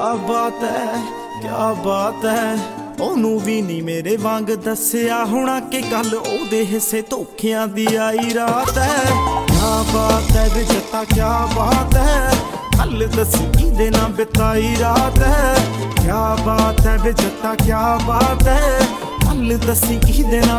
ਕਿਆ ਬਾਤ ਹੈ, ਕਿਆ ਬਾਤ ਹੈ। ਉਹਨੂੰ ਵੀ ਨਹੀਂ ਮੇਰੇ ਵਾਂਗ ਦੱਸਿਆ ਹੋਣਾ ਕਿ ਗੱਲ ਉਹਦੇ ਹਿੱਸੇ ਧੋਖਿਆਂ ਦੀ ਆਈ ਰਾਤ ਹੈ। ਕਿਆ ਬਾਤ ਹੈ ਵੇ ਜੱਟਾ, ਕਿਆ ਬਾਤ ਹੈ। ਕੱਲ ਦੱਸੀ ਕਿਹਦੇ ਨਾਲ ਬਿਤਾਈ ਰਾਤ ਹੈ। ਕਿਆ ਬਾਤ ਹੈ ਵੇ ਜੱਟਾ, ਕਿਆ ਬਾਤ ਹੈ। ਕੱਲ ਦੱਸੀ ਕਿਹਦੇ ਨਾਲ